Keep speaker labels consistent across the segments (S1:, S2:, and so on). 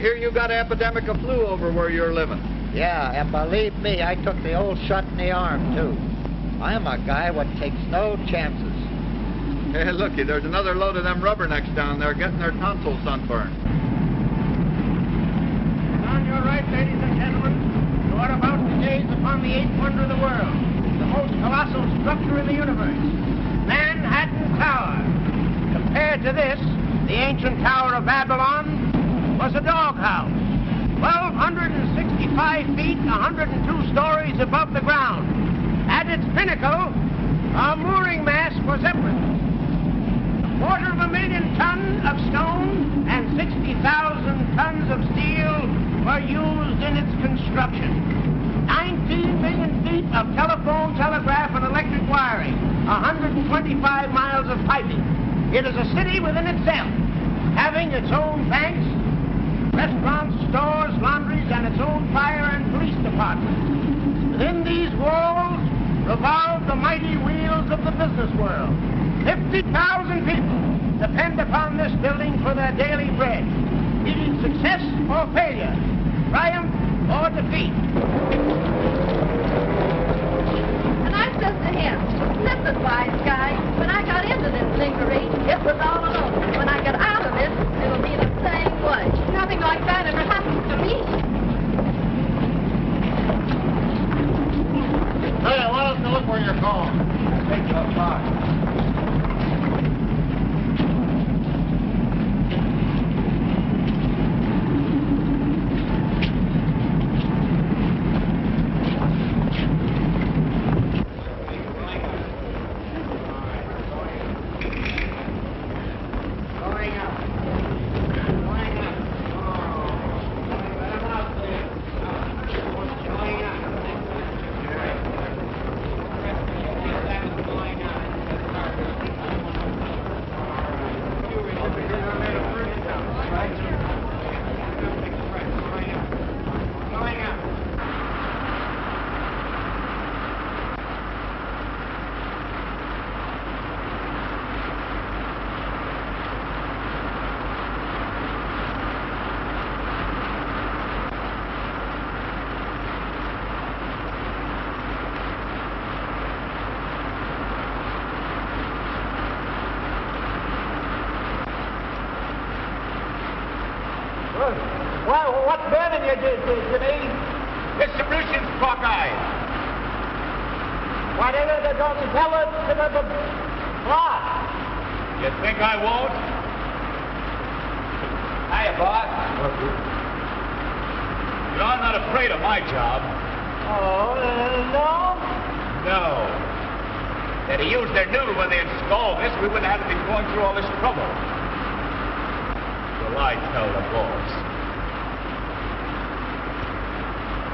S1: I hear you got an epidemic of flu over where you're living.
S2: Yeah, and believe me, I took the old shot in the arm, too. I'm a guy what takes no chances.
S1: Hey, looky, there's another load of them rubbernecks down there getting their tonsils sunburned.
S3: On your right, ladies and gentlemen, you are about to gaze upon the eighth wonder of the world, the most colossal structure in the universe, Manhattan Tower. Compared to this, the ancient Tower of Babylon was a doghouse, 1,265 feet, 102 stories above the ground. At its pinnacle, a mooring mast for Zeppelin. A quarter of a million tons of stone and 60,000 tons of steel were used in its construction. 19 million feet of telephone, telegraph, and electric wiring. 125 miles of piping. It is a city within itself, having its own banks, restaurants, stores, laundries, and its own fire and police department. Within these walls revolve the mighty wheels of the business world. 50,000 people depend upon this building for their daily bread. It is success or failure, triumph or defeat.
S4: And I to him, wise guy, when I got into this it was all alone. When I get out of it, it'll be the same way. Nothing like that ever happened to me.
S3: Hey, I want us to look where you're going. Take you outside. Going up. Going up. Oh, let 'em out there. Going up. Well, what's burning you, Jimmy? Distribution's Hawkeye. Why didn't they don't tell us to the the boss? You think I won't? Hiya, boss. You're not afraid of my job. Oh, uh, no? No. They'd used their noodle when they installed this, we wouldn't have been going through all this trouble. Well, I tell the boss.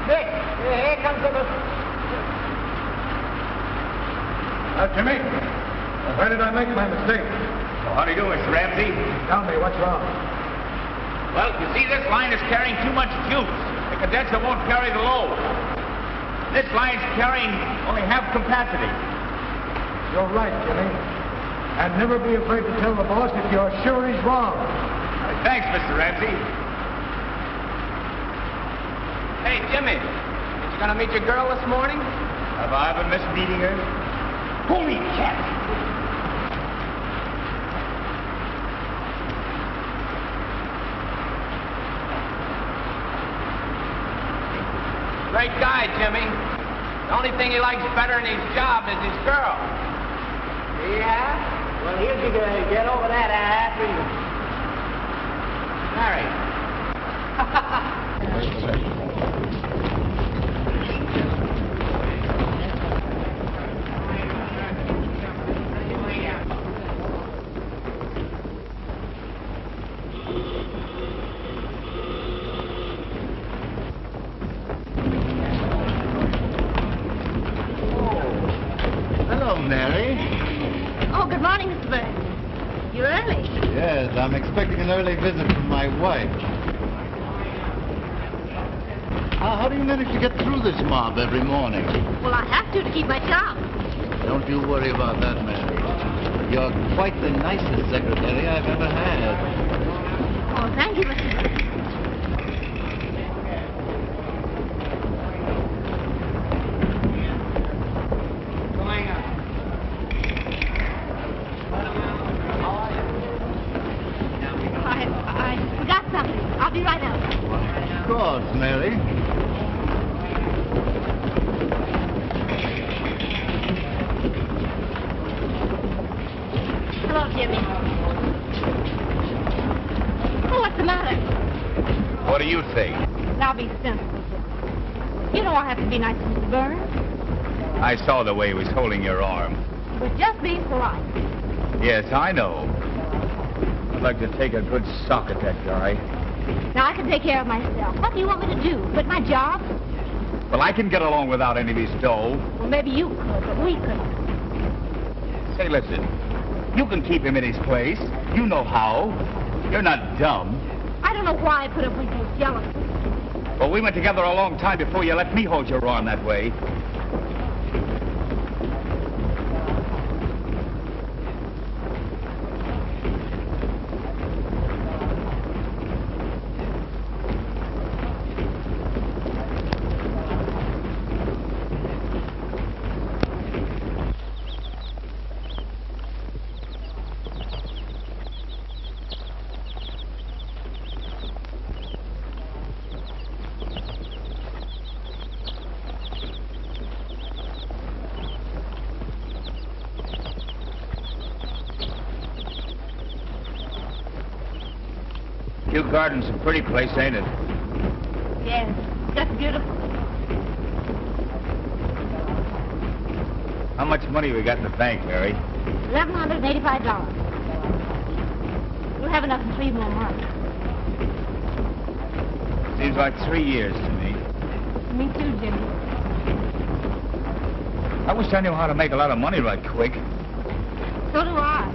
S3: Nick, here comes the...
S5: Uh, Jimmy, where did I make my mistake?
S3: Oh, how do you do, Mr. Ramsey?
S5: Tell me what's wrong.
S3: Well, you see, this line is carrying too much juice. The condenser won't carry the load. This line's carrying only half capacity.
S5: You're right, Jimmy. And never be afraid to tell the boss if you're sure he's wrong.
S3: Thanks, Mr. Ramsey.
S6: Hey, Jimmy, you gonna meet your girl this morning?
S3: Have I ever missed meeting her? Holy cat!
S6: Great guy, Jimmy. The only thing he likes better than his job is his girl.
S3: Yeah? Well, here's you gonna get over that after you. Married.
S1: Hello, Mary.
S4: Oh, good morning, Mr. Burns. You're early.
S1: Yes, I'm expecting an early visit from my. How, how do you manage to get through this mob every morning?
S4: Well, I have to to keep my job.
S1: Don't you worry about that, Mary. You're quite the nicest secretary I've ever had.
S4: Oh, thank you, Mr. Burns. I'll be right out.
S1: Of course, Mary.
S4: Hello, Jimmy. Oh, what's the matter?
S6: What do you think?
S4: Now be sensible. You know I have to be nice to Mr. Burns.
S6: I saw the way he was holding your arm.
S4: He was just being polite.
S6: Yes, I know. I'd like to take a good sock at that guy.
S4: Now I can take care of myself. What do you want me to do? Quit my job?
S6: Well, I can get along without any of his dough.
S4: Well, maybe you could, but we couldn't.
S6: Say, listen. You can keep him in his place. You know how. You're not dumb.
S4: I don't know why I put up with this jealousy.
S6: Well, we went together a long time before you let me hold your arm that way. Pretty place, ain't it?
S4: Yes, that's beautiful.
S6: How much money we got in the bank, Mary?
S4: Eleven hundred and eighty-five dollars. You'll have enough in three more months.
S6: Seems like three years to me.
S4: Me too, Jimmy.
S6: I wish I knew how to make a lot of money right quick.
S4: So do I.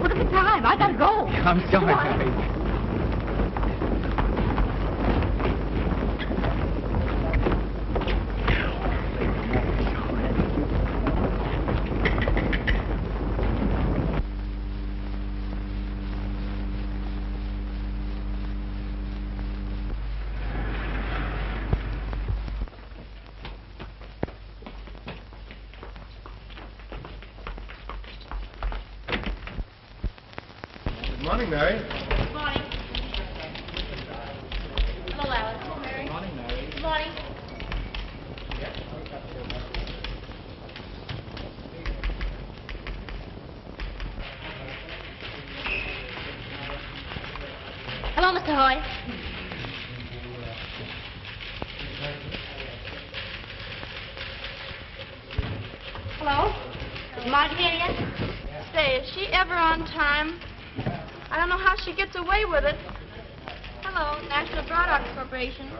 S4: What at the time? I gotta go.
S6: I'm sorry? Mary.
S5: Good morning, Mary.
S4: Good morning. Hello, Alice. Mary. Good morning, Mary. Good morning. Hello, Mr. Hoyt. Hello? Is Martin here yet?
S7: Say, is she ever on time? I don't know how she gets away with it. Hello, National Broad Corporation.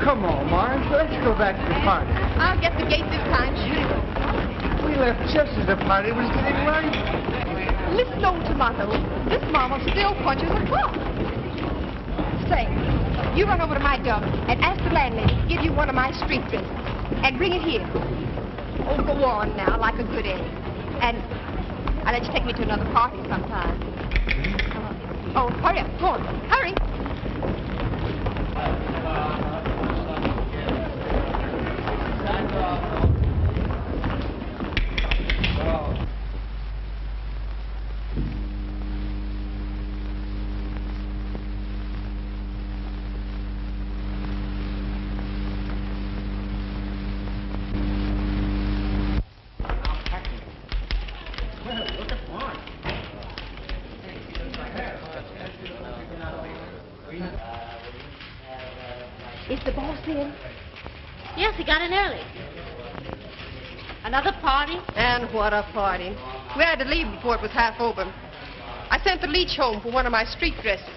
S5: Come on, Marge. Let's go back to the party.
S7: I'll get the gate this time. Shoot it.
S5: We left just as the party was getting right.
S7: Listen, old tomato. This mama still punches a clock. Say, you run over to my dump and ask the landlady to give you one of my street dresses. And bring it here. Oh, go on now, like a good egg. And I'll let you take me to another party
S4: he got in early. Another party?
S7: And what a party. We had to leave before it was half open. I sent the leech home for one of my street dresses.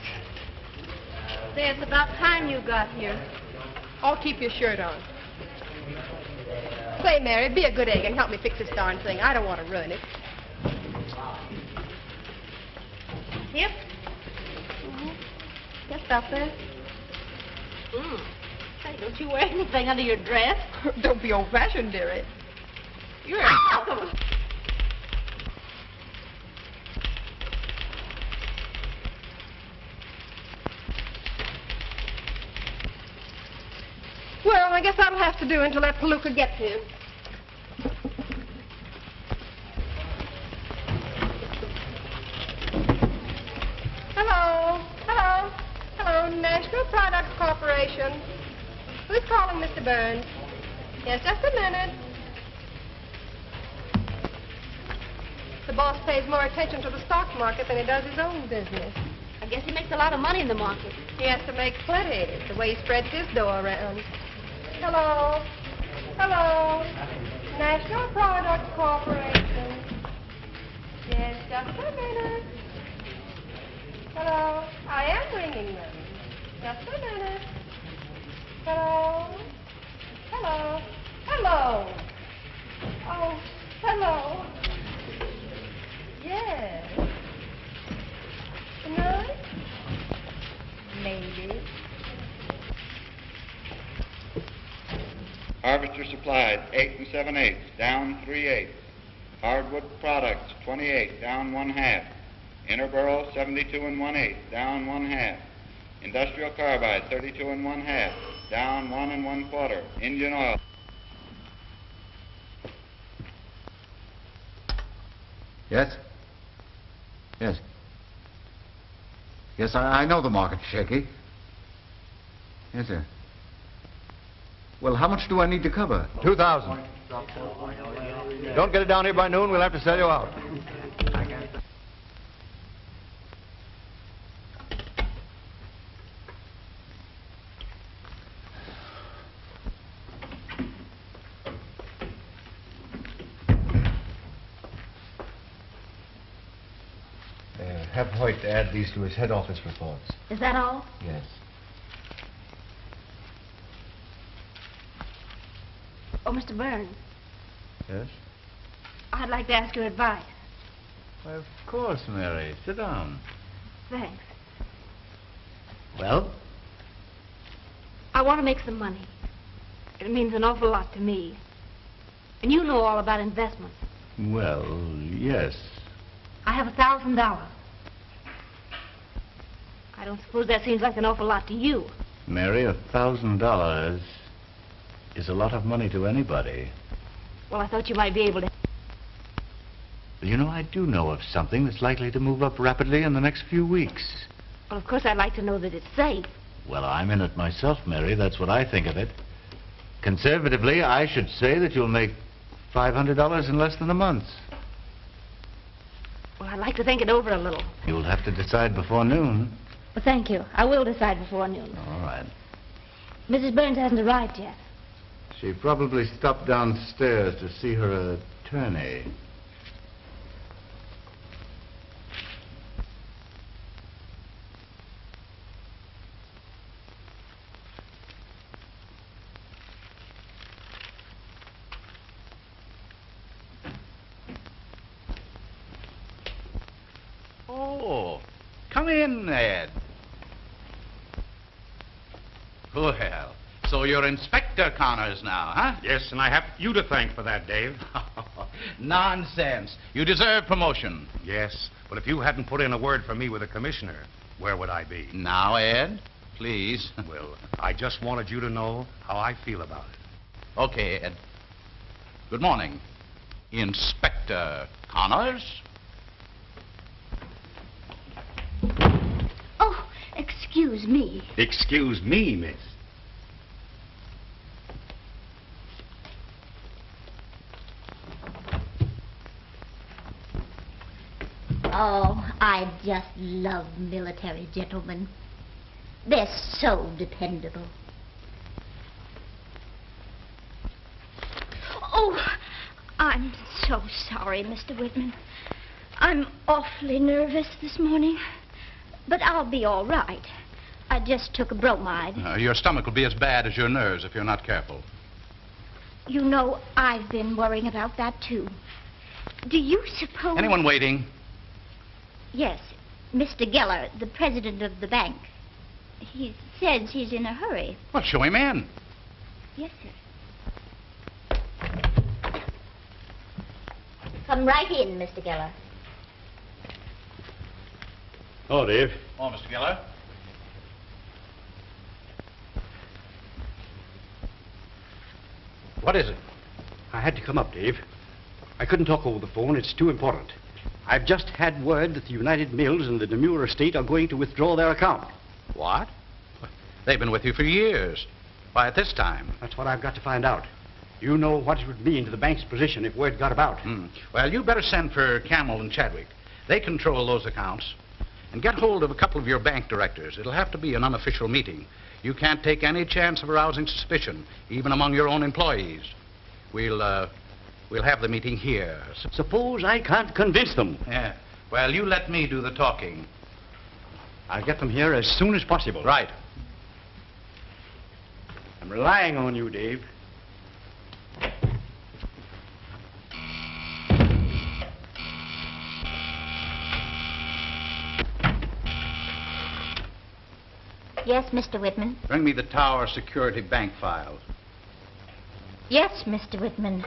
S4: Say, it's about time you got here.
S7: I'll keep your shirt on. Say, Mary, be a good egg and help me fix this darn thing. I don't want to ruin it.
S4: Yep.
S7: Just up there.
S4: Mm. Don't you wear anything under your dress?
S7: don't be old-fashioned, dearie.
S4: You're a...
S7: Well, I guess that'll have to do until that palooka gets here. Hello. Hello. Hello, National Products Corporation. Who's calling, Mr. Burns? Yes, just a minute. The boss pays more attention to the stock market than he does his own business.
S4: I guess he makes a lot of money in the market.
S7: He has to make plenty, the way he spreads his dough around. Hello. Hello. National Products Corporation. Yes, just a minute. Hello. I am ringing them. Just a minute. Hello. Hello. Hello. Oh, hello. Yes. Tonight? Maybe.
S8: Harvester supplies, eight and seven eighths, down three eighths. Hardwood products, twenty-eight, down one half. Interboro, seventy-two and one eighth, down one half. Industrial carbide, thirty-two and one half, down one and one quarter. Engine oil.
S1: Yes? Yes. Yes, I, I know the market's shaky. Yes, sir. Well, how much do I need to cover?
S9: Two thousand. Don't get it down here by noon, we'll have to sell you out. Uh, have Hoyt add these to his head office reports.
S4: Is that all?
S9: Yes.
S4: Oh, Mr. Burns,
S9: Yes?
S4: I'd like to ask your advice.
S1: Why, of course, Mary. Sit down.
S4: Thanks.
S9: Well?
S4: I want to make some money. It means an awful lot to me. And you know all about investments.
S1: Well, yes.
S4: I have a thousand dollars. I don't suppose that seems like an awful lot to you.
S1: Mary, a thousand dollars is a lot of money to anybody.
S4: Well, I thought you might be able to.
S1: Well, you know, I do know of something that's likely to move up rapidly in the next few weeks.
S4: Well, of course, I'd like to know that it's safe.
S1: Well, I'm in it myself, Mary. That's what I think of it. Conservatively, I should say that you'll make $500 in less than a month.
S4: Well, I'd like to think it over a little.
S1: You'll have to decide before noon.
S4: Well, thank you. I will decide before noon.
S1: All right.
S4: Mrs. Burns hasn't arrived yet.
S1: She probably stopped downstairs to see her attorney. Oh, come in, Ed. Oh, well, so you're Inspector Connors now, huh?
S10: Yes, and I have you to thank for that, Dave.
S1: Nonsense. You deserve promotion.
S10: Yes, but if you hadn't put in a word for me with the commissioner, where would I be?
S1: Now, Ed, please.
S10: Well, I just wanted you to know how I feel about it.
S1: Okay, Ed. Good morning. Inspector Connors?
S4: Oh, excuse me.
S10: Excuse me, miss.
S11: Oh, I just love military gentlemen. They're so dependable. Oh, I'm so sorry, Mr. Whitman. I'm awfully nervous this morning. But I'll be all right. I just took a bromide.
S1: Uh, your stomach will be as bad as your nerves if you're not careful.
S11: You know, I've been worrying about that, too. Do you suppose...
S1: Anyone waiting?
S11: Yes, Mr. Geller, the president of the bank. He says he's in a hurry.
S1: Well, show him in.
S11: Yes, sir. Come right in, Mr. Geller.
S10: Oh, Dave.
S1: Oh, Mr. Geller.
S10: What is it? I had to come up, Dave. I couldn't talk over the phone. It's too important. I've just had word that the United Mills and the Demure estate are going to withdraw their account.
S12: What? They've been with you for years. Why, at this time?
S10: That's what I've got to find out. You know what it would mean to the bank's position if word got about.
S12: Hmm. Well, you better send for Camel and Chadwick. They control those accounts. And get hold of a couple of your bank directors. It'll have to be an unofficial meeting. You can't take any chance of arousing suspicion, even among your own employees. We'll, uh, we'll have the meeting here.
S10: Suppose I can't convince them.
S12: Yeah. Well, you let me do the talking.
S10: I'll get them here as soon as possible.
S12: Right.
S10: I'm relying on you, Dave.
S11: Yes, Mr. Whitman.
S12: Bring me the Tower Security Bank files.
S11: Yes, Mr. Whitman.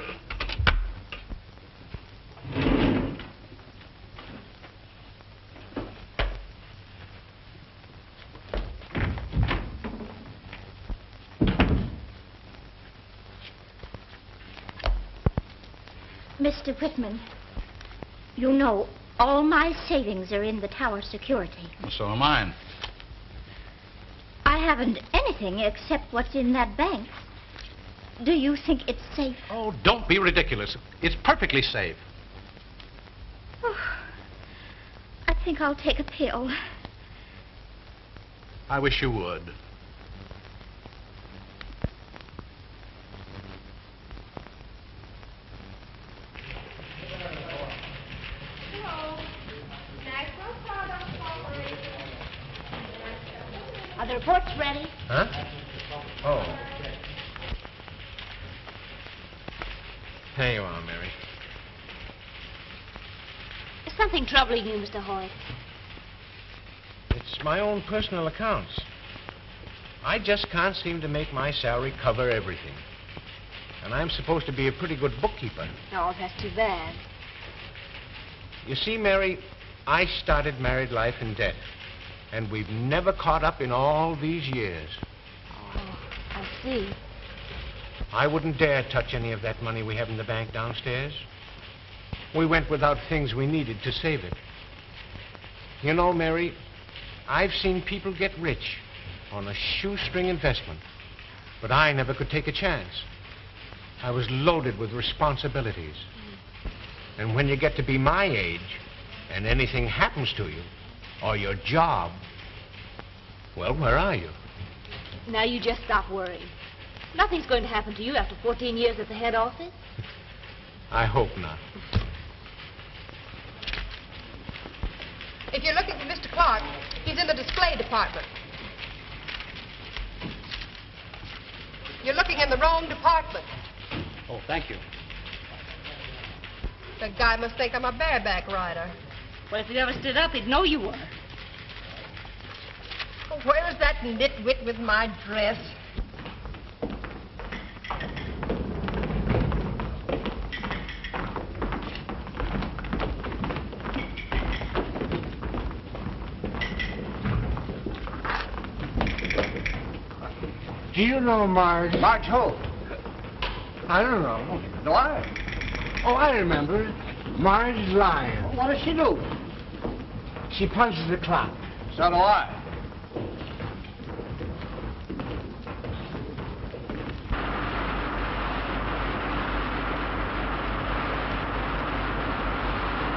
S11: Mr. Whitman, you know all my savings are in the Tower Security.
S12: Well, so am mine.
S11: I haven't anything except what's in that bank. Do you think it's safe?
S12: Oh, don't be ridiculous. It's perfectly safe.
S11: Oh, I think I'll take a pill.
S12: I wish you would.
S11: Are the reports ready?
S13: Huh? Oh. Here you are, Mary.
S4: Is something troubling you, Mr. Hoyt?
S13: It's my own personal accounts. I just can't seem to make my salary cover everything. And I'm supposed to be a pretty good bookkeeper.
S4: Oh, that's too bad.
S13: You see, Mary, I started married life in debt. And we've never caught up in all these years.
S4: Oh, I see.
S13: I wouldn't dare touch any of that money we have in the bank downstairs. We went without things we needed to save it. You know, Mary, I've seen people get rich on a shoestring investment, but I never could take a chance. I was loaded with responsibilities. And when you get to be my age, and anything happens to you, or your job, well, where are you?
S4: Now you just stop worrying. Nothing's going to happen to you after 14 years at the head office.
S13: I hope not.
S7: If you're looking for Mr. Clark, he's in the display department. You're looking in the wrong department.
S10: Oh, thank you.
S7: The guy must think I'm a bareback rider.
S4: Well, if you ever stood up, he'd know you were.
S7: Where's that nitwit with my dress?
S13: Do you know Marge?
S3: Marge who?
S13: I don't know.
S3: Do I?
S13: Oh, I remember. Marge Lyon.
S3: What does she do?
S13: She punches the clock.
S3: So do I.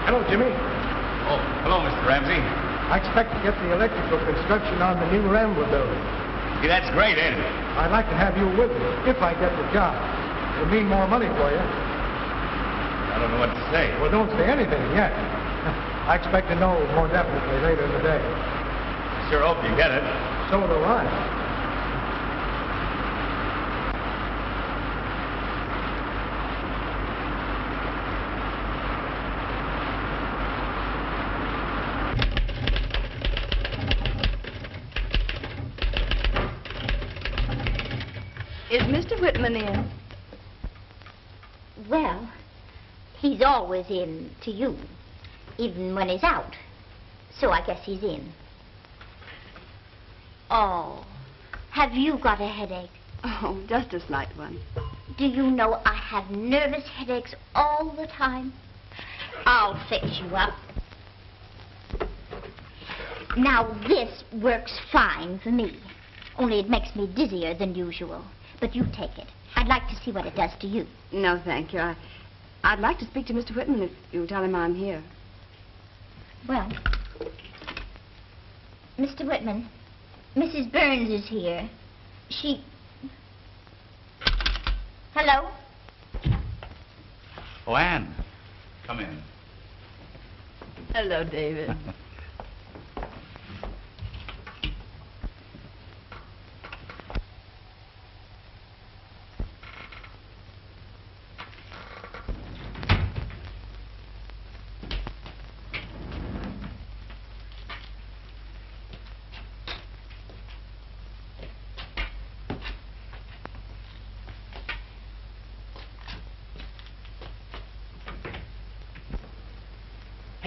S13: Hello, Jimmy.
S12: Oh, hello, Mr. Ramsey.
S13: I expect to get the electrical construction on the new Ramble building.
S12: That's great, ain't it?
S13: I'd like to have you with me if I get the job. It'll mean more money for you.
S12: I don't know what to say.
S13: Well, don't say anything yet. I expect to know more definitely later in the day.
S12: Sure hope you get it.
S13: So do I.
S14: Is Mr. Whitman in?
S11: Well, he's always in to you, even when he's out. So I guess he's in. Oh, have you got a headache?
S14: Oh, just a slight one.
S11: Do you know I have nervous headaches all the time? I'll fix you up. Now, this works fine for me. Only it makes me dizzier than usual. But you take it. I'd like to see what it does to you.
S15: No, thank you. I, I'd like to speak to Mr. Whitman if you'll tell him I'm here.
S11: Well, Mr. Whitman, Mrs. Burns is here. She... Hello?
S1: Oh, Anne, come in.
S15: Hello, David.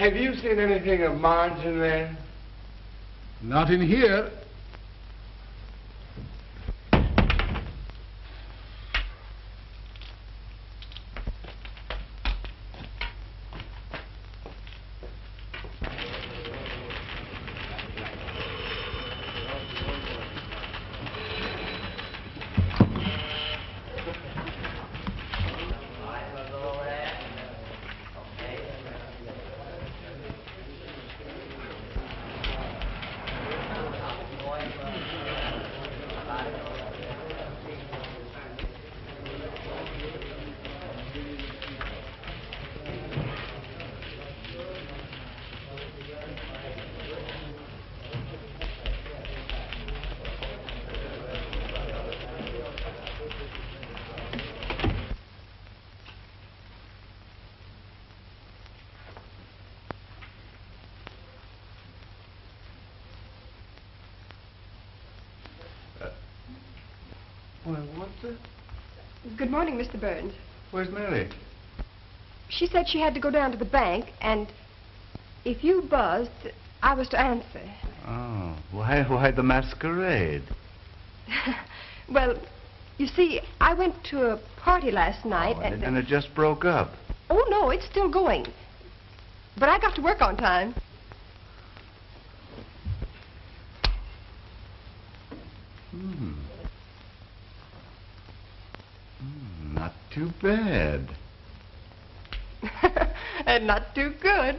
S5: Have you seen anything of Marge in there?
S16: Not in here.
S5: What the...
S7: Good morning, Mr. Burns.
S5: Where's Mary?
S7: She said she had to go down to the bank, and if you buzzed, I was to answer.
S1: Oh, why, why the masquerade?
S7: Well, you see, I went to a party last oh, night,
S1: Oh,
S7: and...
S1: and, and it just broke up.
S7: Oh, no, it's still going. But I got to work on time.
S1: Hmm. Hmm, Not too bad.
S7: and not too good.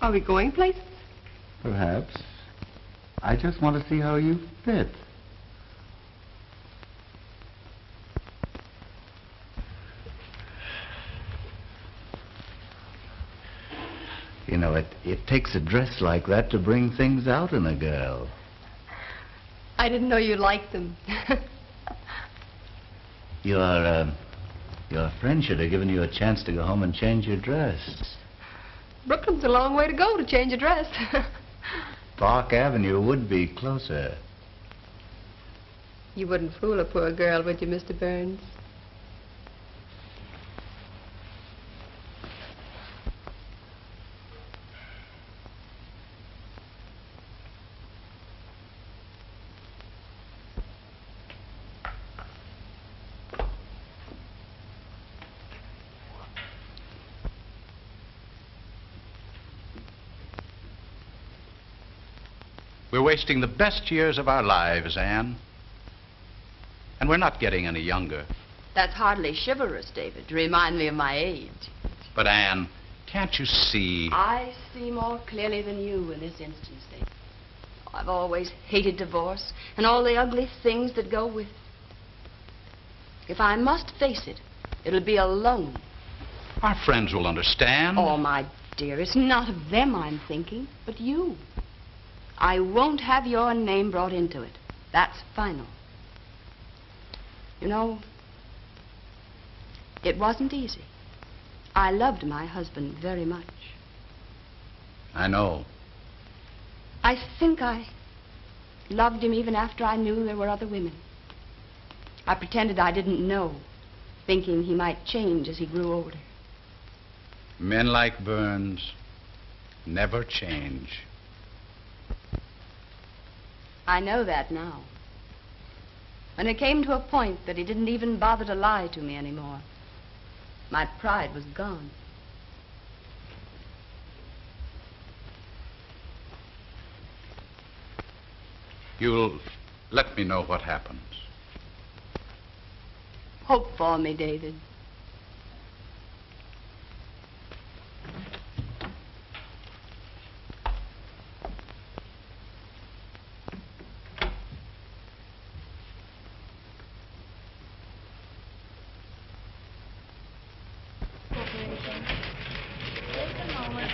S7: Are we going places?
S1: Perhaps. I just want to see how you fit. Know, it, it takes a dress like that to bring things out in a girl.
S7: I didn't know you liked them.
S1: Your, uh, your friend should have given you a chance to go home and change your dress.
S7: Brooklyn's a long way to go to change a dress.
S1: Park Avenue would be closer.
S7: you wouldn't fool a poor girl, would you, Mr. Burns?
S12: We're wasting the best years of our lives, Anne. And we're not getting any younger.
S15: That's hardly chivalrous, David, to remind me of my age.
S12: But, Anne, can't you see?
S15: I see more clearly than you in this instance, David. I've always hated divorce and all the ugly things that go with it. If I must face it, it'll be alone.
S12: Our friends will understand.
S15: Oh, my dear, it's not of them I'm thinking, but you. I won't have your name brought into it. That's final. You know, it wasn't easy. I loved my husband very much.
S12: I know.
S15: I think I loved him even after I knew there were other women. I pretended I didn't know, thinking he might change as he grew older.
S12: Men like Burns, never change.
S15: I know that now. When it came to a point that he didn't even bother to lie to me anymore, my pride was gone.
S12: You'll let me know what happens.
S15: Hope for me, David.
S17: Corporation. Just a moment.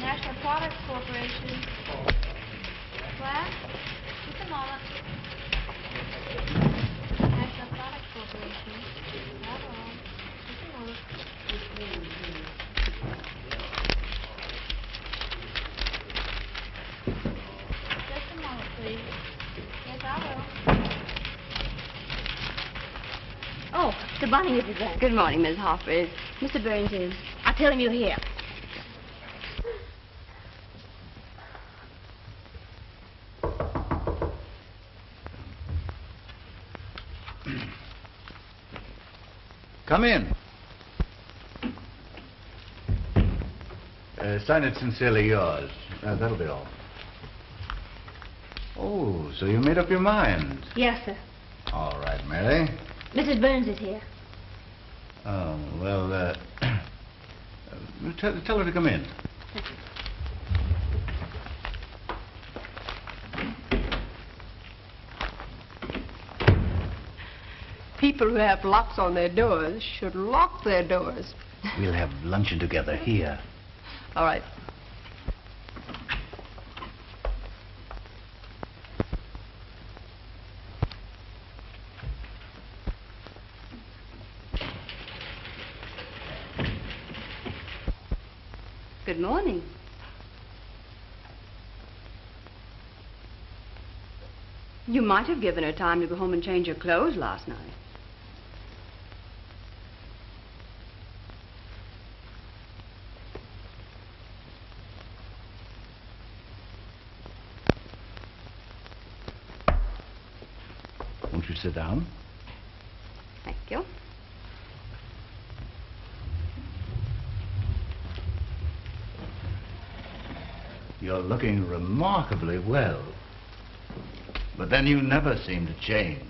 S17: National Products Corporation. Class, just a moment. National Products Corporation. Not all. Just a moment. Just a moment, please. Yes, I will.
S11: Good morning, Mrs. Burns.
S15: Good morning, Miss Hopper. Mr. Burns is.
S11: I'll tell him you're here.
S1: Come in. Uh, sign it sincerely yours. Uh, that'll be all. Oh, so you made up your mind.
S11: Yes, sir.
S1: All right, Mary.
S11: Mrs. Burns is here.
S1: Oh, well, uh, uh, tell, tell her to come in.
S7: People who have locks on their doors should lock their doors.
S1: We'll have luncheon together here.
S7: All right.
S15: Good morning. You might have given her time to go home and change her clothes last night.
S1: Won't you sit down?
S15: Thank you.
S1: You're looking remarkably well. But then you never seem to change.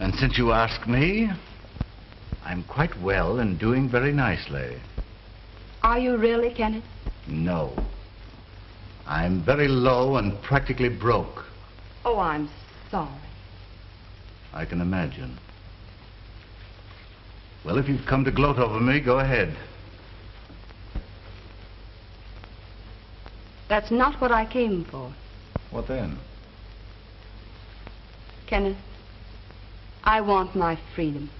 S1: And since you ask me, I'm quite well and doing very nicely.
S15: Are you really, Kenneth?
S1: No. I'm very low and practically broke.
S15: Oh, I'm sorry.
S1: I can imagine. Well, if you've come to gloat over me, go ahead.
S15: That's not what I came for.
S1: What then?
S15: Kenneth, I want my freedom.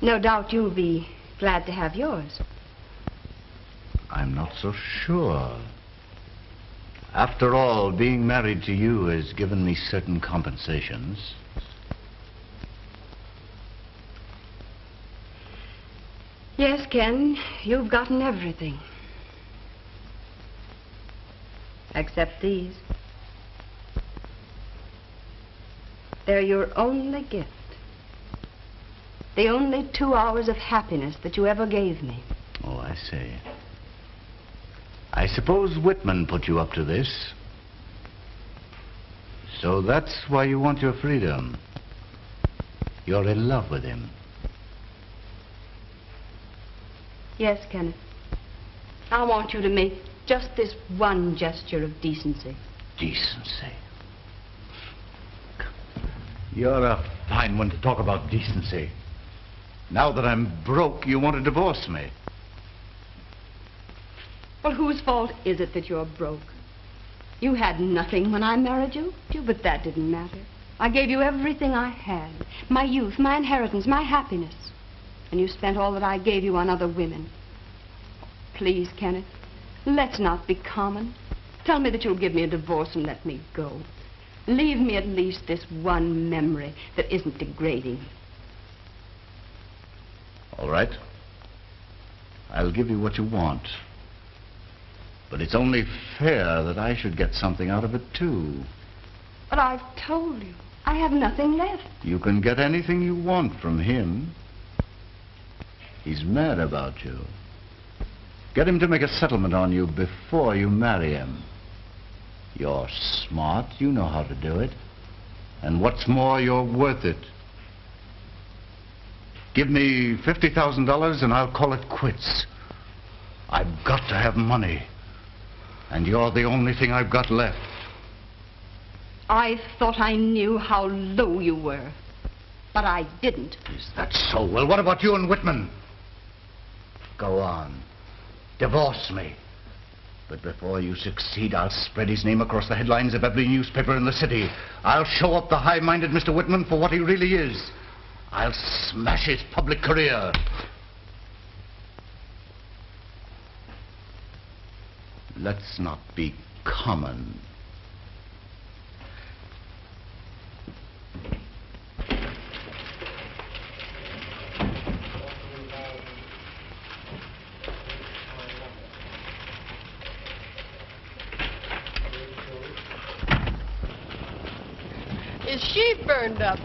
S15: No doubt you'll be glad to have yours.
S1: I'm not so sure. After all, being married to you has given me certain compensations.
S15: Yes, Ken, you've gotten everything. Except these. They're your only gift. The only two hours of happiness that you ever gave me.
S1: Oh, I see. I suppose Whitman put you up to this. So that's why you want your freedom. You're in love with him.
S15: Yes, Kenneth. I want you to make just this one gesture of decency.
S1: Decency. You're a fine one to talk about decency. Now that I'm broke, you want to divorce me.
S15: Well, whose fault is it that you're broke? You had nothing when I married you, but that didn't matter. I gave you everything I had. My youth, my inheritance, my happiness. And you spent all that I gave you on other women. Please, Kenneth, let's not be common. Tell me that you'll give me a divorce and let me go. Leave me at least this one memory that isn't degrading.
S1: All right. I'll give you what you want. But it's only fair that I should get something out of it, too.
S15: But I've told you, I have nothing left.
S1: You can get anything you want from him. He's mad about you. Get him to make a settlement on you before you marry him. You're smart. You know how to do it. And what's more, you're worth it. Give me $50,000 and I'll call it quits. I've got to have money. And you're the only thing I've got left.
S15: I thought I knew how low you were. But I didn't.
S1: Is that so? Well, what about you and Whitman? Go on. Divorce me. But before you succeed, I'll spread his name across the headlines of every newspaper in the city. I'll show up the high-minded Mr. Whitman for what he really is. I'll smash his public career. Let's not be common.
S7: Is she burned up?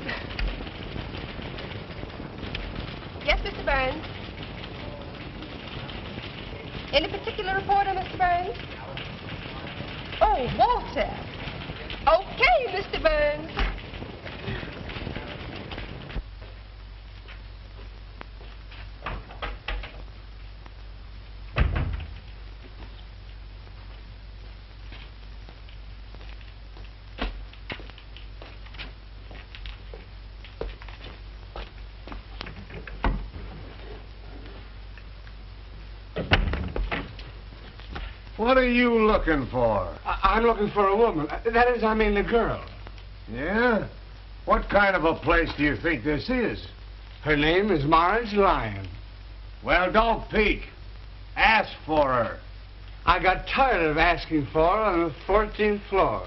S7: Yes, Mr. Burns. Any particular reporter, Mr. Burns? Oh, Walter. Okay, Mr. Burns.
S5: What are you looking for?
S13: I- I'm looking for a woman. Uh, That is, I mean, a girl.
S5: Yeah? What kind of a place do you think this is?
S13: Her name is Marge Lyon.
S5: Well, don't peek. Ask for her.
S13: I got tired of asking for her on the 14th floor.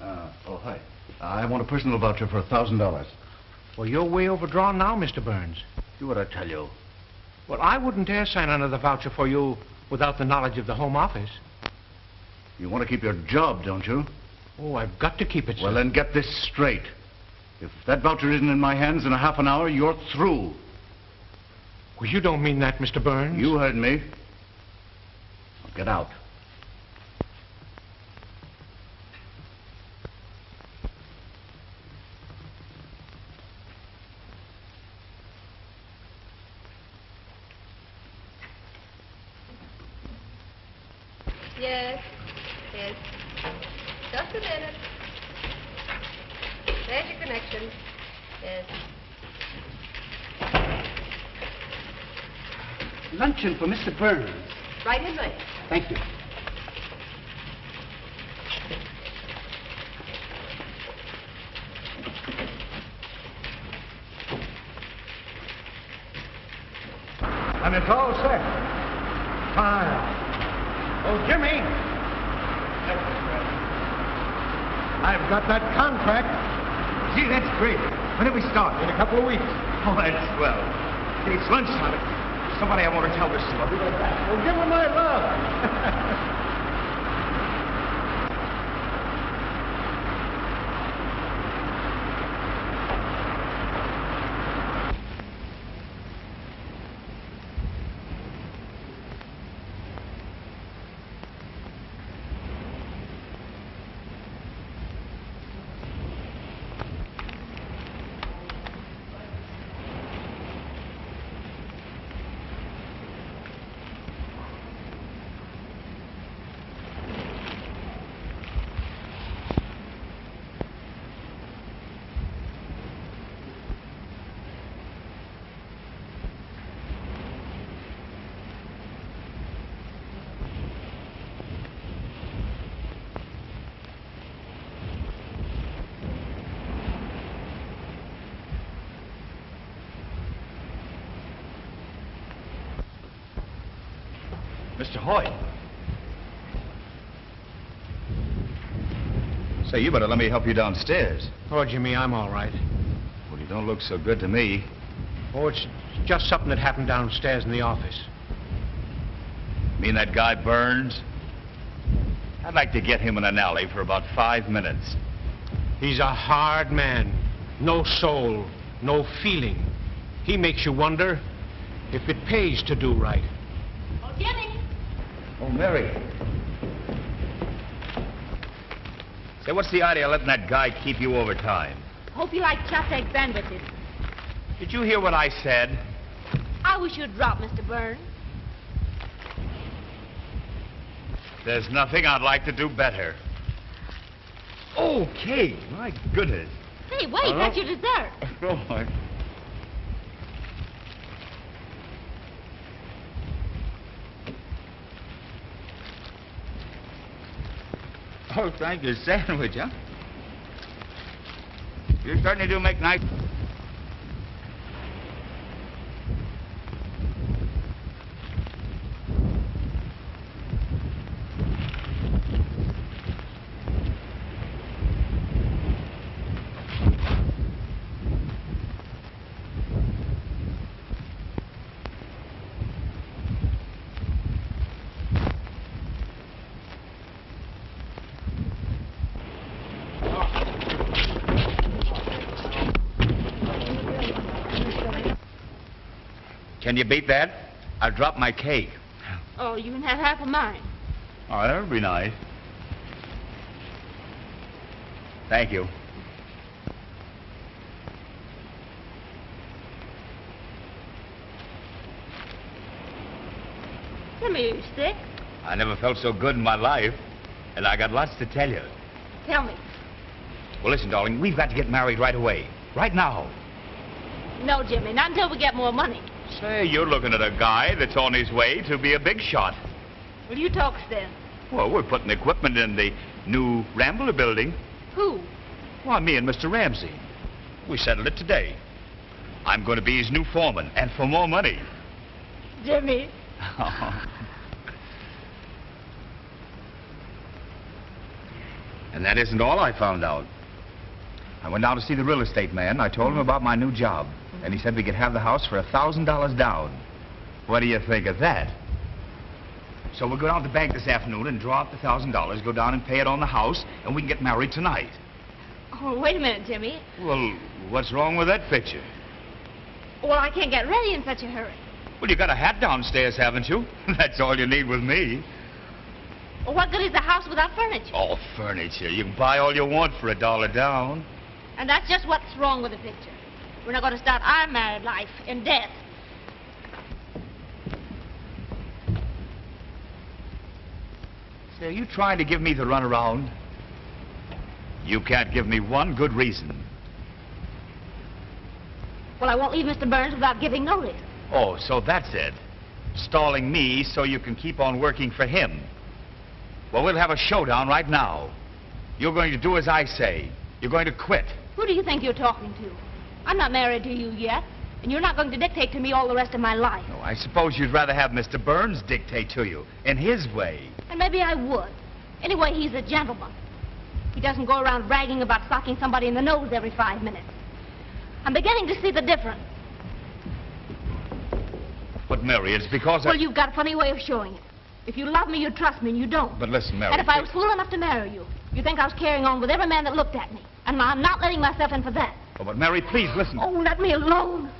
S1: Uh, oh, hi. I want a personal voucher for a $1,000.
S13: Well, you're way overdrawn now, Mr. Burns.
S1: Do what I tell you.
S13: Well, I wouldn't dare sign another voucher for you without the knowledge of the Home Office.
S1: You want to keep your job, don't you?
S13: Oh, I've got to keep it, sir.
S1: Well, then get this straight. If that voucher isn't in my hands in a half an hour, you're through.
S13: Well, you don't mean that, Mr. Burns.
S1: You heard me. Now get out.
S14: Yes, yes. Just a minute. There's your connection. Yes.
S10: Luncheon for Mr. Burns.
S14: Right in there.
S10: Thank you.
S13: And it's all set. Fine. Oh, Jimmy. I've got that contract.
S18: Gee, that's great. When do we start?
S13: In a couple of weeks.
S18: Oh, that's swell. It's lunchtime. Somebody I want to tell this to. I'll be right back.
S13: Well, give him my love.
S6: Say, you better let me help you downstairs.
S13: Oh, Jimmy, I'm all right.
S6: Well, you don't look so good to me.
S13: Oh, it's just something that happened downstairs in the office.
S6: Mean that guy Burns? I'd like to get him in an alley for about five minutes.
S13: He's a hard man. No soul, no feeling. He makes you wonder if it pays to do right.
S4: Oh, Jimmy.
S6: Oh, Mary. Say, what's the idea of letting that guy keep you overtime?
S4: Hope you like chopstick sandwiches.
S6: Did you hear what I said?
S4: I wish you'd drop, Mr. Burns.
S6: There's nothing I'd like to do better. Okay, my goodness.
S4: Hey, wait,
S6: Uh-huh.
S4: that's your dessert.
S6: Oh, my. Oh, thank you. Sandwich, huh? you're certainly do make nice... Can you beat that? I dropped my cake.
S4: Oh, you can have half of mine.
S6: Oh, that would be nice. Thank you.
S4: Jimmy, you sick?
S6: I never felt so good in my life, and I got lots to tell you.
S4: Tell me.
S6: Well, listen, darling, we've got to get married right away. Right now.
S4: No, Jimmy, not until we get more money.
S6: Say, you're looking at a guy that's on his way to be a big shot.
S4: Will you talk then?
S6: Well, we're putting equipment in the new Rambler building.
S4: Who?
S6: Why, me and Mr. Ramsey. We settled it today. I'm going to be his new foreman, and for more money.
S4: Jimmy.
S6: and that isn't all I found out. I went down to see the real estate man. I told him about my new job. And he said we could have the house for a $1,000 down. What do you think of that? So we'll go down to the bank this afternoon and draw out the $1,000, go down and pay it on the house, and we can get married tonight.
S4: Oh, wait a minute, Jimmy.
S6: Well, what's wrong with that picture?
S4: Well, I can't get ready in such a hurry.
S6: Well, you got a hat downstairs, haven't you? That's all you need with me.
S4: Well, what good is the house without furniture?
S6: Oh, furniture. You can buy all you want for a dollar down.
S4: And that's just what's wrong with the picture. We're not going to start our married life in debt.
S6: Say, are you trying to give me the runaround? You can't give me one good reason.
S4: Well, I won't leave Mr. Burns without giving notice.
S6: Oh, so that's it. Stalling me so you can keep on working for him. Well, we'll have a showdown right now. You're going to do as I say. You're going to quit.
S4: Who do you think you're talking to? I'm not married to you yet, and you're not going to dictate to me all the rest of my life.
S6: Oh, I suppose you'd rather have Mr. Burns dictate to you, in his way.
S4: And maybe I would. Anyway, he's a gentleman. He doesn't go around bragging about socking somebody in the nose every five minutes. I'm beginning to see the difference.
S6: But, Mary, it's because
S4: Well,
S6: I...
S4: you've got a funny way of showing it. If you love me, you trust me, and you don't.
S6: But listen, Mary...
S4: and if I was fool enough to marry you, you think I was carrying on with every man that looked at me. And I'm not letting myself in for that.
S6: Oh, but, Mary, please, listen.
S4: Oh, let me alone.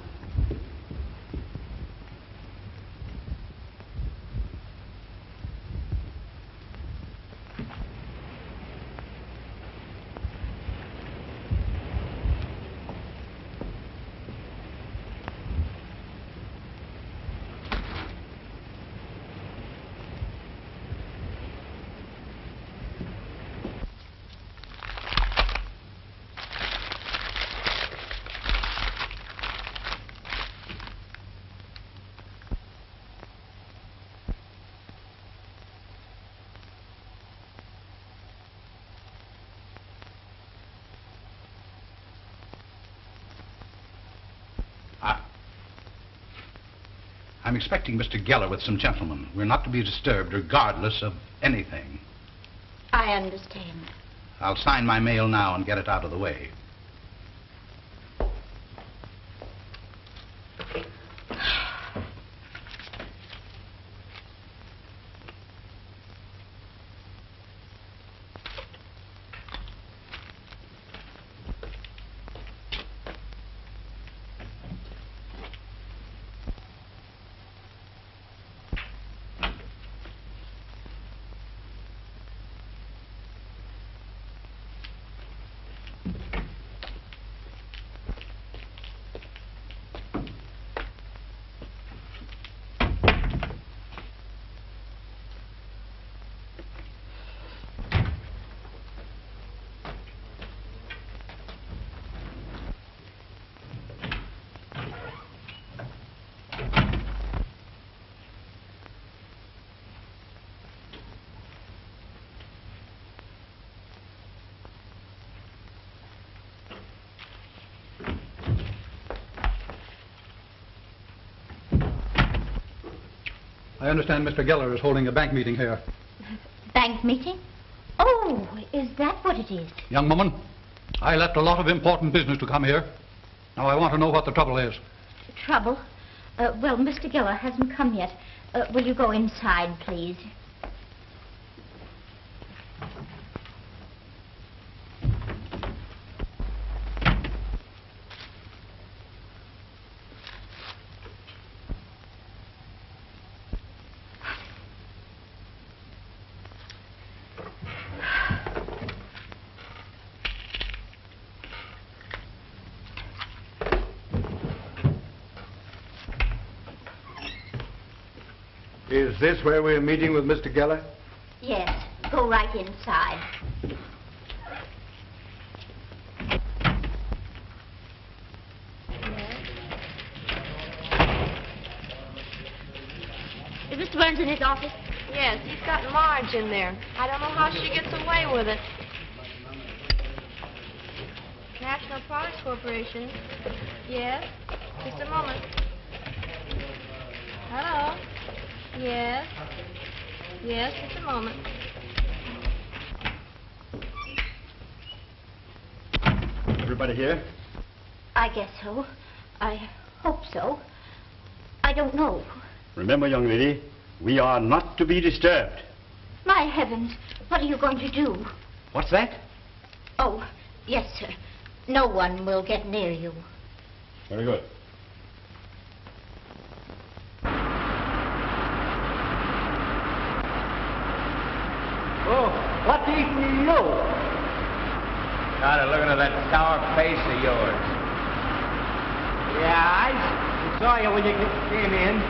S12: Expecting Mr. Geller with some gentlemen. We're not to be disturbed regardless of anything.
S11: I understand.
S12: I'll sign my mail now and get it out of the way.
S19: I understand Mr. Geller is holding a bank meeting here.
S11: Bank meeting? Oh, is that what it is?
S19: Young woman, I left a lot of important business to come here. Now I want to know what the trouble is.
S11: Trouble? Uh, well, Mr. Geller hasn't come yet. Uh, will you go inside, please?
S16: Is this where we're meeting with Mr. Geller?
S11: Yes, go right inside.
S4: Is Mr. Burns in his office?
S17: Yes, he's got Marge in there. I don't know how she gets away with it. National Products Corporation. Yes. Just a moment. Hello. Yes. Yes, just a moment.
S10: Everybody here?
S11: I guess so. I hope so. I don't know.
S10: Remember, young lady, we are not to be disturbed.
S11: My heavens, what are you going to do?
S10: What's that?
S11: Oh, yes, sir. No one will get near you.
S10: Very good.
S20: Oh, what do you know? Got looking at that sour face of yours. Yeah, I saw you when you came in.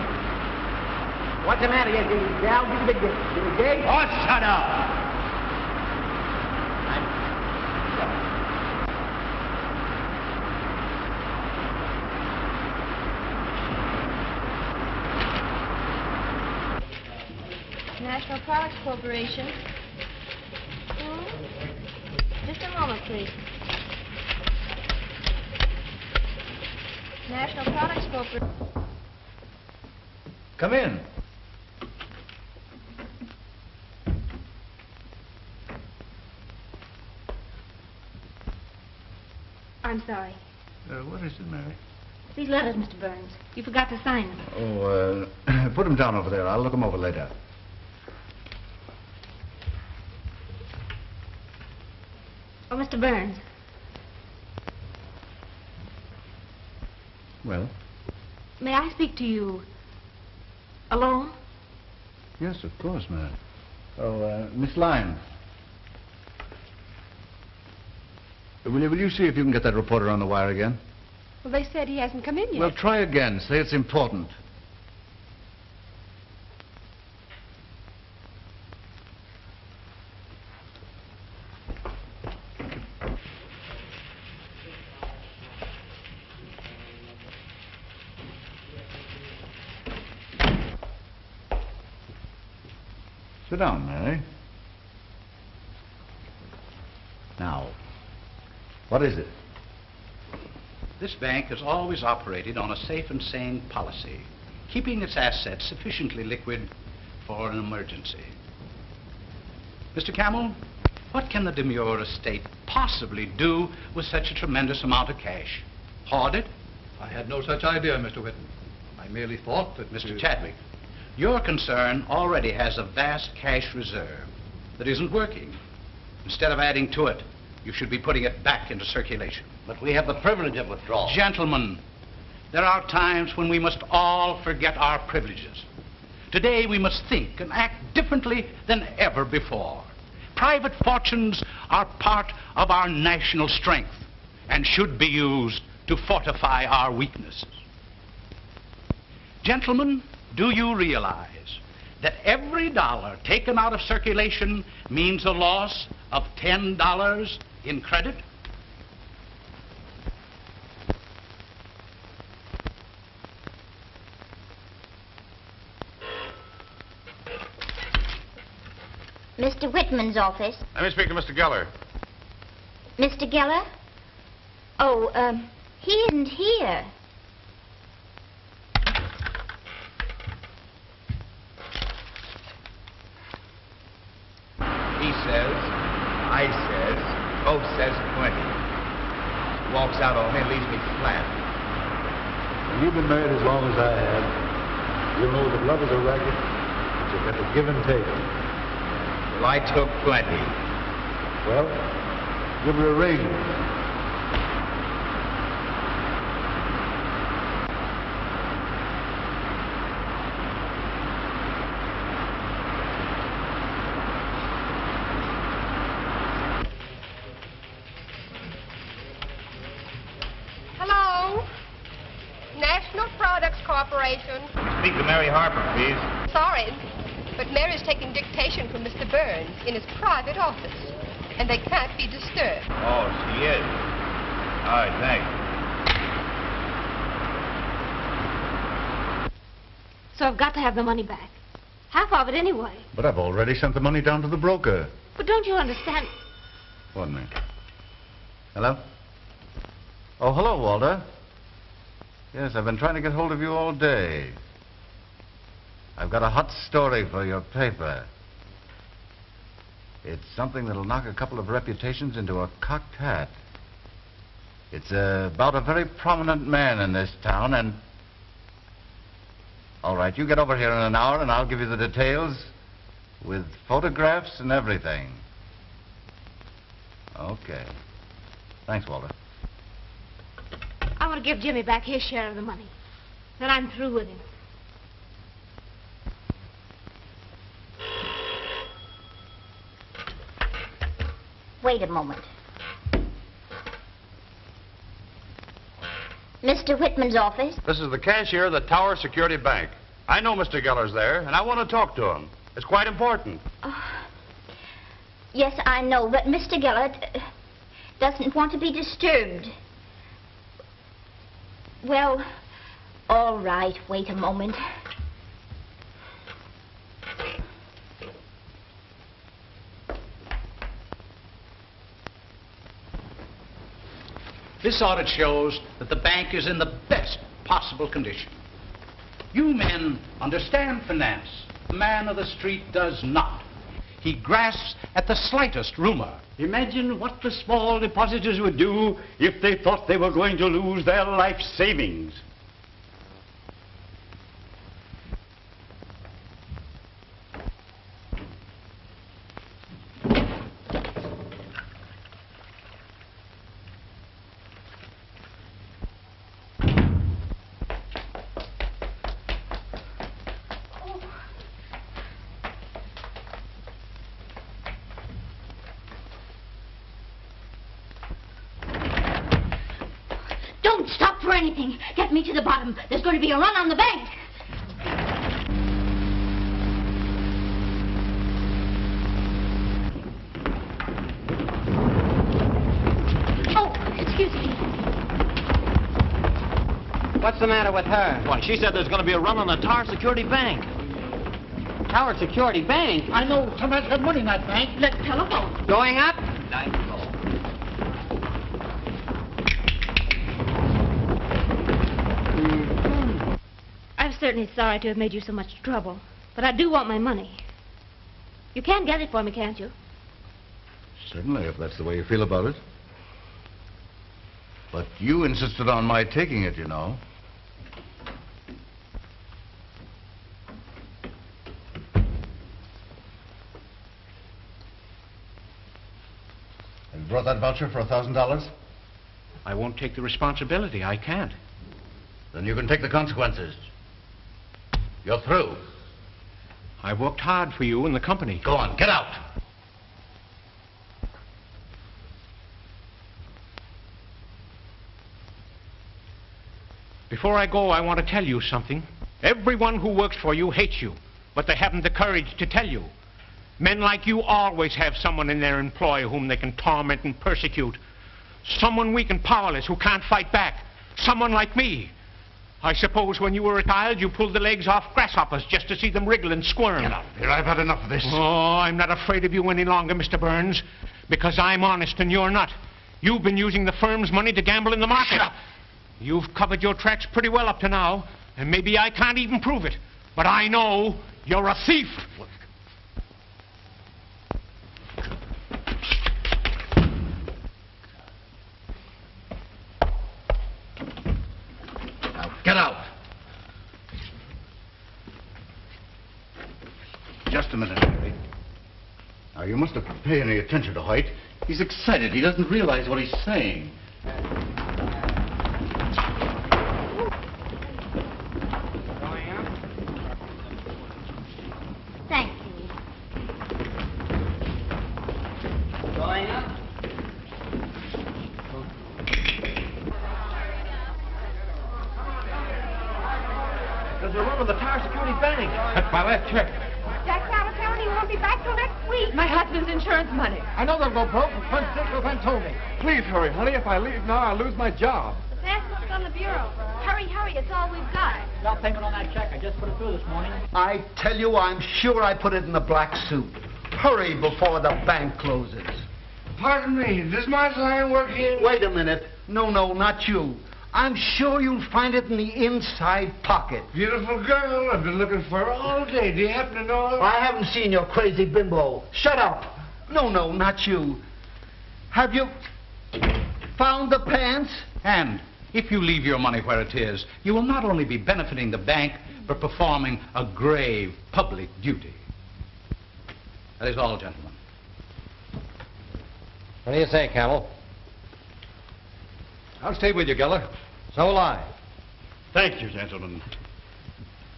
S20: What's the matter? You, you down to the, the, the gate? Oh, shut up!
S17: National Products Corporation. Hmm? Just a moment, please. National Products Corporation.
S1: Come in.
S4: I'm sorry.
S1: Uh, what is it, Mary?
S4: These letters, Mr. Burns. You forgot to sign them.
S1: Oh, uh, put them down over there. I'll look them over later.
S4: Oh, Mr. Burns.
S1: Well,
S4: May I speak to you alone?
S1: yes, of course, ma'am. Oh, uh, Miss Lyons. Will you, will you see if you can get that reporter on the wire again?
S7: Well, they said he hasn't come in yet.
S1: Well, try again. Say it's important. Down, Mary. Now, what is it?
S12: This bank has always operated on a safe and sane policy. keeping its assets sufficiently liquid for an emergency. Mr. Camel, what can the Demure estate possibly do with such a tremendous amount of cash? Hoard it?
S19: I had no such idea, Mr. Whitten. I merely thought that
S12: Mr. Chadwick, your concern already has a vast cash reserve that isn't working. Instead of adding to it, you should be putting it back into circulation.
S10: But we have the privilege of withdrawal.
S12: Gentlemen, there are times when we must all forget our privileges. Today we must think and act differently than ever before. Private fortunes are part of our national strength and should be used to fortify our weaknesses. Gentlemen, do you realize that every dollar taken out of circulation means a loss of $10 in credit?
S11: Mr. Whitman's office.
S21: Let me speak to Mr. Geller.
S11: Mr. Geller? Oh, um, he isn't here.
S20: He says, I says, both says plenty. Walks out on me and leaves me flat.
S16: When you've been married as long as I have, you'll know that love is a racket. It's got a give and take.
S20: Well, I took plenty.
S16: Well, give her a ring.
S7: Hello? National Products Corporation.
S21: Speak to Mary Harper, please.
S7: Sorry, but Mary's taking dictation from Mr. Burns in his private office, and they can't be disturbed.
S21: Oh, she is. All right, thanks.
S4: So I've got to have the money back. Half of it anyway.
S1: But I've already sent the money down to the broker.
S4: But don't you understand?
S1: One minute. Hello? Oh, hello, Walter. Yes, I've been trying to get hold of you all day. I've got a hot story for your paper. It's something that'll knock a couple of reputations into a cocked hat. It's uh, about a very prominent man in this town, and... All right, you get over here in an hour, and I'll give you the details with photographs and everything. Okay. Thanks, Walter.
S4: I want to give Jimmy back his share of the money. Then I'm through with him.
S11: Wait a moment. Mr. Whitman's office?
S21: This is the cashier of the Tower Security Bank. I know Mr. Geller's there, and I want to talk to him. It's quite important.
S11: Yes, I know, but Mr. Geller uh, doesn't want to be disturbed. Well, all right, wait a moment.
S12: This audit shows that the bank is in the best possible condition. You men understand finance. The man of the street does not. He grasps at the slightest rumor.
S10: Imagine what the small depositors would do if they thought they were going to lose their life savings.
S11: Don't stop for anything. Get me to the bottom. There's going to be a run on the bank. Oh, excuse me.
S3: What's the matter with her?
S22: Why, she said there's going to be a run on the Tower Security Bank.
S3: Tower Security Bank?
S22: I know somebody's got money in that bank.
S11: Let's telephone.
S3: Going up?
S4: I've certainly sorry to have made you so much trouble, but I do want my money. You can get it for me, can't you?
S1: Certainly, if that's the way you feel about it. But you insisted on my taking it, you know. Have you brought that voucher for a thousand dollars?
S13: I won't take the responsibility. I can't.
S1: Then you can take the consequences. You're through.
S13: I worked hard for you and the company.
S1: Go on, get out.
S13: Before I go, I want to tell you something. Everyone who works for you hates you, but they haven't the courage to tell you. Men like you always have someone in their employ whom they can torment and persecute. Someone weak and powerless who can't fight back. Someone like me. I suppose when you were a child, you pulled the legs off grasshoppers just to see them wriggle and squirm.
S1: Get out of here. I've had enough of this.
S13: Oh, I'm not afraid of you any longer, Mr. Burns, because I'm honest and you're not. You've been using the firm's money to gamble in the market. You've covered your tracks pretty well up to now, and maybe I can't even prove it. But I know you're a thief.
S1: Now, get out. Just a minute, Harry. Now, you must have paid any attention to Hoyt. He's excited. He doesn't realize what he's saying.
S11: Thank you.
S3: Going up.
S18: There's a room in the Tower Security Bank.
S13: That's my last check.
S7: Jack Salvador telling he won't be back till next week.
S17: My husband's insurance money.
S18: I know they'll go broke, but Fred Stickleton told me. Please hurry, honey. If I leave now, I'll lose my job.
S14: That's what's on the bureau. Hurry, hurry, it's all we've got.
S22: No payment on that check. I just put it through this morning.
S23: I tell you, I'm sure I put it in the black suit. Hurry before the bank closes.
S5: Pardon me, does my client work here?
S23: Wait a minute. No, no, not you. I'm sure you'll find it in the inside pocket.
S5: Beautiful girl. I've been looking for her all day. Do you happen to know her?
S23: I haven't seen your crazy bimbo. Shut up. No, no, not you. Have you found the pants?
S12: And if you leave your money where it is, you will not only be benefiting the bank, but performing a grave public duty. That is all, gentlemen.
S10: What do you say, Camel? I'll stay with you, Geller. So will I.
S1: Thank you, gentlemen.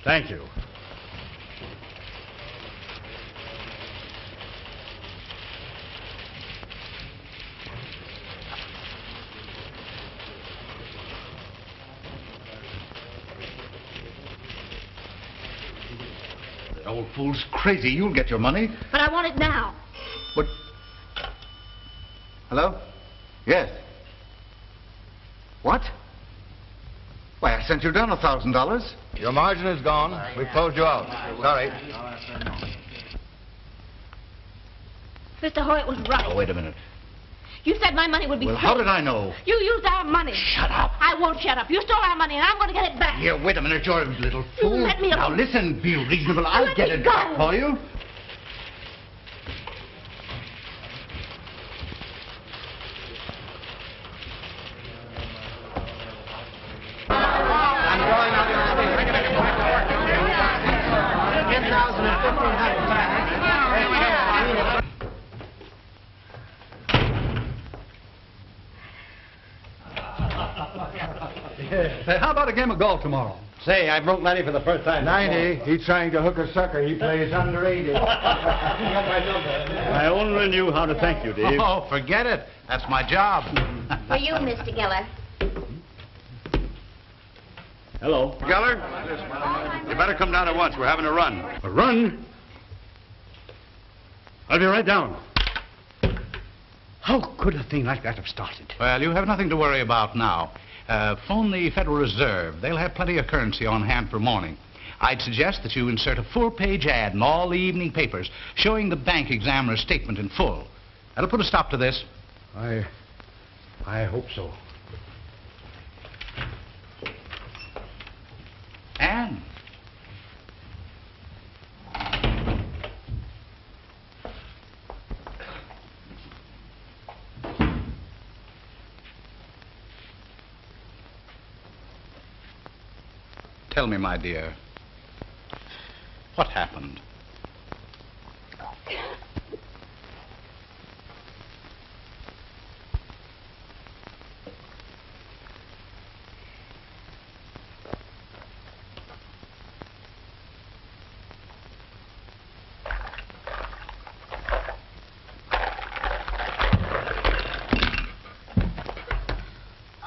S1: Thank you. The old fool's crazy. You'll get your money.
S4: But I want it now.
S1: But... Hello? Yes. What? Why, I sent you down a thousand dollars.
S23: Your margin is gone. We've closed you out. Sorry.
S4: Mr. Hoyt was right.
S1: Oh, wait a minute.
S4: You said my money would be
S1: Well,
S4: safe.
S1: how did I know?
S4: You used our money.
S1: Shut up.
S4: I won't shut up. You stole our money, and I'm going to get it back.
S1: Here, wait a minute, you're a little
S4: You
S1: fool.
S4: let me
S1: now listen, be reasonable. I'll
S4: let
S1: get
S4: me
S1: it
S4: go.
S1: back for you.
S3: I'm going up the Ten thousand and fifteen hundred.
S19: Say, how about a game of golf tomorrow?
S10: Say, I broke 90 for the first time.
S5: 90. He's trying to hook a sucker. He plays under 80.
S1: I only knew how to thank you, Dave.
S12: Oh, forget it. That's my job.
S11: For you, Mr. Geller.
S1: Hello.
S21: Geller, you better come down at once. We're having a run.
S1: A run? I'll be right down. How could a thing like that have started?
S12: Well, you have nothing to worry about now. Uh, phone the Federal Reserve. They'll have plenty of currency on hand for morning. I'd suggest that you insert a full-page ad in all the evening papers showing the bank examiner's statement in full. That'll put a stop to this.
S19: I... I hope so.
S12: And Tell me, my dear. What happened?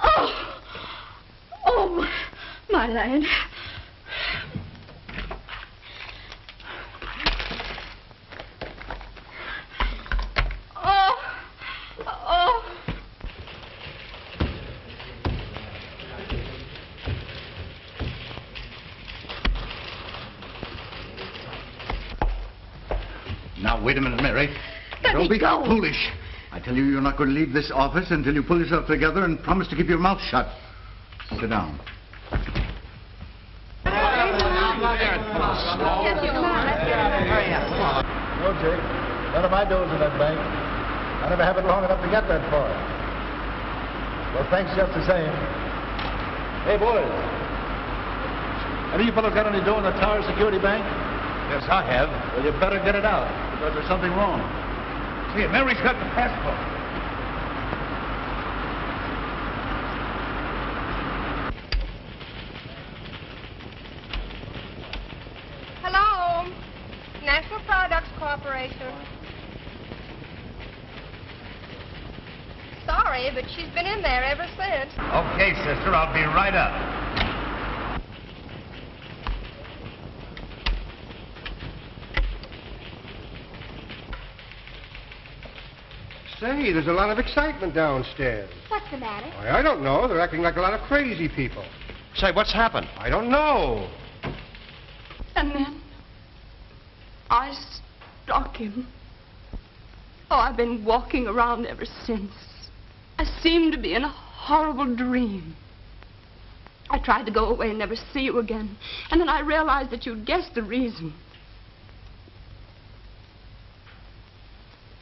S11: Oh! Oh, my land. Oh! Oh!
S1: Now, wait a minute, Mary.
S11: Let
S1: Don't
S11: me
S1: be
S11: go.
S1: foolish. I tell you, you're not going to leave this office until you pull yourself together and promise to keep your mouth shut. Sit down.
S16: No, Jake. None of my dough in that bank. I never have it long enough to get that far. Well, thanks just the same. Hey, boys. Have you fellows got any dough in the Tower Security Bank?
S18: Yes, I have.
S16: Well, you better get it out, because there's something wrong.
S18: See, Mary's got the passport.
S7: Hello, National Products Corporation. Sorry, but she's been in there ever since.
S18: Okay, sister, I'll be right up.
S13: Say, there's a lot of excitement downstairs.
S11: What's the matter?
S13: Why, I don't know. They're acting like a lot of crazy people.
S18: Say, what's happened?
S13: I don't know.
S15: And then I struck him. Oh, I've been walking around ever since. I seem to be in a horrible dream. I tried to go away and never see you again. And then I realized that you'd guessed the reason.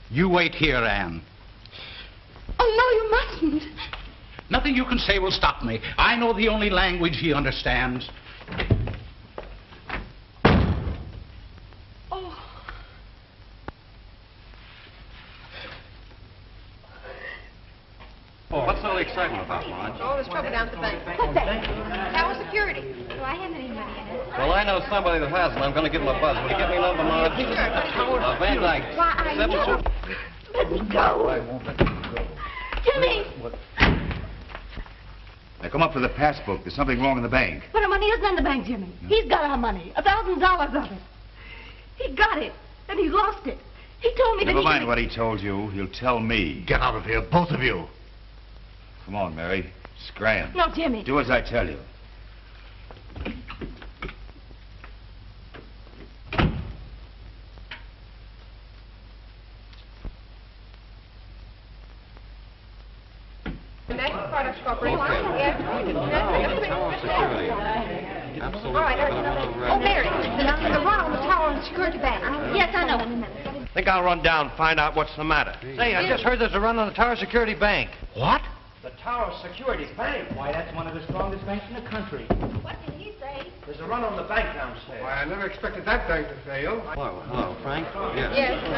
S12: You wait here, Anne.
S15: Oh, no, you mustn't.
S12: Nothing you can say will stop me. I know the only language he understands. Oh.
S18: Oh, what's all the excitement about, Marge?
S7: Oh, there's trouble down at the bank.
S11: What's that?
S7: Tower Security.
S11: Do I have any money in it?
S18: Well, I know somebody that has, and I'm going to give him a buzz. Will you give me a number, Marge?
S7: Sure.
S18: Uh, Van Dyke.
S11: Why, I
S18: Seven
S11: know.
S18: two-
S11: Let me go. Jimmy! What?
S6: Now come up for the passbook. There's something wrong in the bank.
S4: But our money isn't in the bank, Jimmy. He's got our money. A thousand dollars of it. He got it, and he lost it. He told me
S6: Never
S4: that he...
S6: mind what he told you. He'll tell me.
S1: Get out of here, both of you.
S6: Come on, Mary. Scram.
S4: No, Jimmy.
S6: Do as I tell you.
S7: National Products Corporation. Yes. All right. uh, Oh, Mary, there's a run on the Tower and Security Bank.
S4: Yes, I know.
S18: Think I'll run down and find out what's the matter.
S13: Say, I just heard there's a run on the Tower Security Bank.
S18: What?
S22: The Tower Security Bank? Why, that's one of the strongest banks in the country.
S11: What did he say?
S22: There's a run on the bank downstairs.
S13: Why, I never expected that bank to fail.
S19: Hello, hello, Frank?
S7: Yes.
S19: Uh,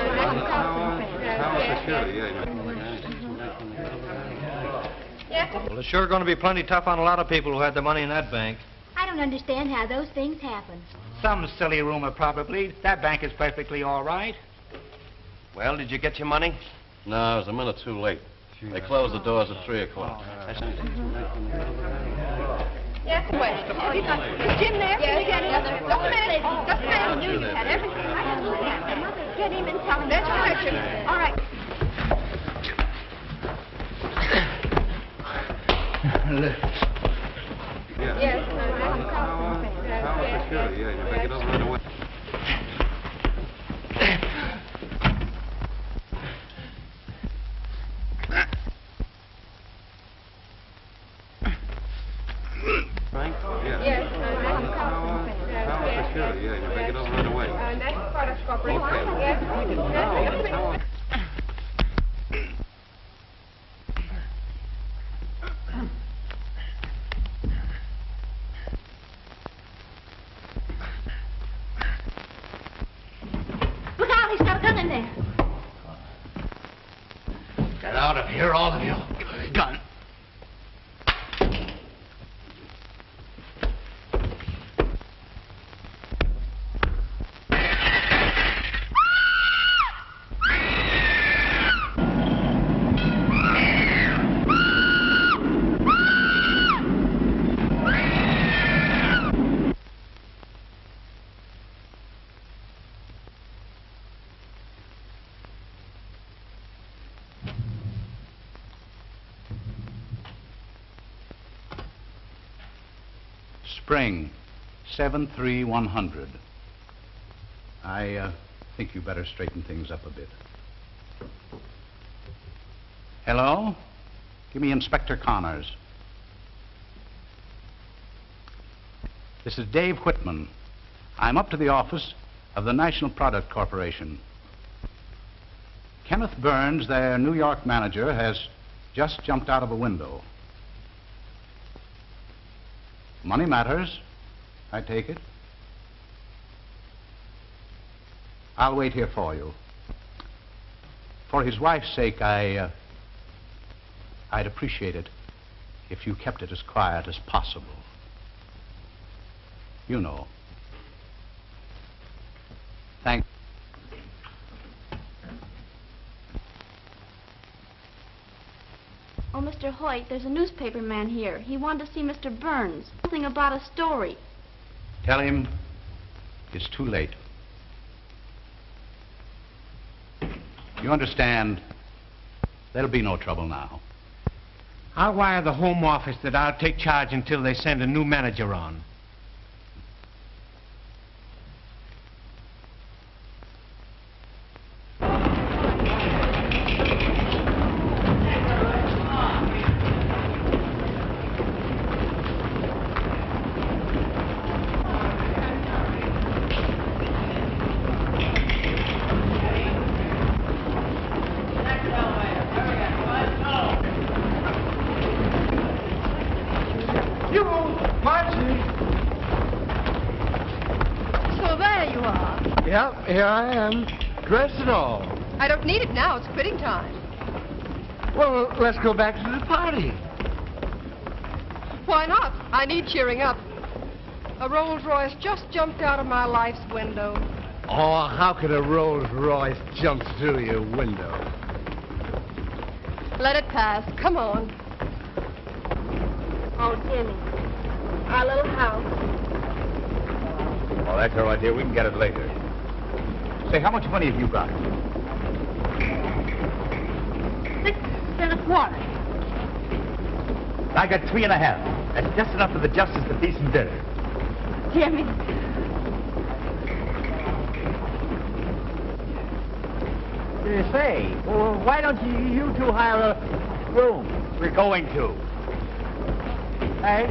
S19: Tower Security, yeah.
S7: Yes.
S18: Well, it's sure going to be plenty tough on a lot of people who had the money in that bank.
S11: I don't understand how those things happen.
S22: Some silly rumor, probably. That bank is perfectly all right.
S18: Well, did you get your money?
S24: No, I was a minute too late. They closed the doors at 3 o'clock.
S7: Oh, yes, wait.
S11: Is Jim there?
S7: Yes.
S11: Can get him?
S7: Just a minute. Just a minute.
S11: I knew you had everything. I had to that. Mother, get him and tell him.
S7: That's
S11: to
S7: right,
S11: come.
S7: Jim.
S11: All right.
S7: Yes.
S19: Tower Security, yeah. You better get over right away. Frank? Yeah.
S7: Yes.
S19: Tower Security, yeah. You better get over right away.
S7: Uh, National Products Corporation.
S19: Okay.
S7: Yes. Yes.
S4: in there.
S1: Get out of here, all of you.
S12: 73100. I uh, think you better straighten things up a bit. Hello? Give me Inspector Connors. This is Dave Whitman. I'm up to the office of the National Product Corporation. Kenneth Burns, their New York manager, has just jumped out of a window. Money matters, I take it. I'll wait here for you. For his wife's sake, I, uh, I'd appreciate it if you kept it as quiet as possible. You know. Thank.
S17: Oh, Mr. Hoyt, there's a newspaper man here. He wanted to see Mr. Burns. Something about a story.
S12: Tell him it's too late. You understand? There'll be no trouble now.
S13: I'll wire the Home Office that I'll take charge until they send a new manager on.
S5: You, Margie.
S7: So there you are.
S5: Yep, here I am. Dress and all.
S7: I don't need it now. It's quitting time.
S5: Well, let's go back to the party.
S7: Why not? I need cheering up. A Rolls Royce just jumped out of my life's window.
S5: Oh, how could a Rolls Royce jump through your window?
S7: Let it pass. Come on.
S17: Oh, Jimmy. Our little house.
S6: Oh, that's all right, dear. We can get it later. Say, how much money have you got?
S17: Six and a quarter.
S6: I got three and a half. That's just enough for the justice of decent dinner.
S17: Jimmy.
S25: Uh, say, well, why don't you, you two hire a room?
S6: We're going to.
S25: Hey?